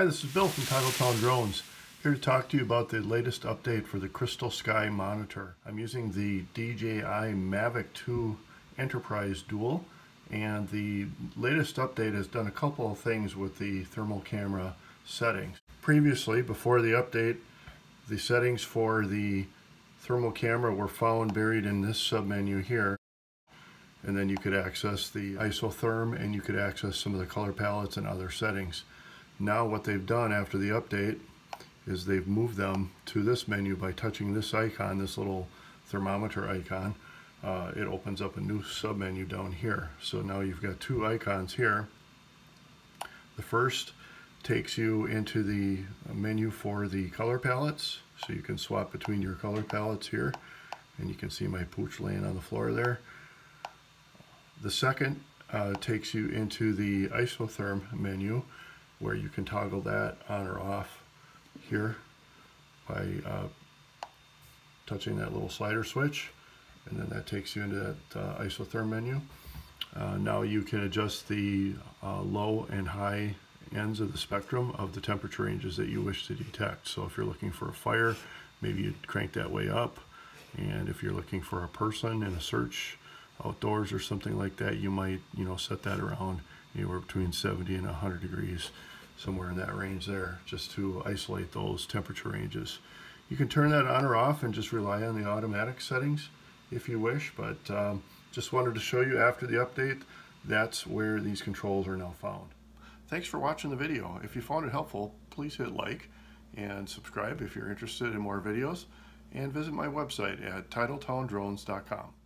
Hi, this is Bill from Titletown Drones. Here to talk to you about the latest update for the Crystal Sky monitor. I'm using the DJI Mavic 2 Enterprise Dual and the latest update has done a couple of things with the thermal camera settings. Previously, before the update, the settings for the thermal camera were found buried in this submenu here and then you could access the isotherm and you could access some of the color palettes and other settings. Now what they've done after the update is they've moved them to this menu by touching this icon, this little thermometer icon. Uh, it opens up a new submenu down here. So now you've got two icons here. The first takes you into the menu for the color palettes. So you can swap between your color palettes here. And you can see my pooch laying on the floor there. The second uh, takes you into the isotherm menu where you can toggle that on or off here by uh, touching that little slider switch and then that takes you into that uh, isotherm menu. Uh, now you can adjust the uh, low and high ends of the spectrum of the temperature ranges that you wish to detect. So if you're looking for a fire, maybe you crank that way up. And if you're looking for a person in a search outdoors or something like that, you might, you know, set that around anywhere between 70 and 100 degrees, somewhere in that range there, just to isolate those temperature ranges. You can turn that on or off and just rely on the automatic settings if you wish, but um, just wanted to show you after the update, that's where these controls are now found. Thanks for watching the video. If you found it helpful, please hit like and subscribe if you're interested in more videos, and visit my website at TitletowndRones.com.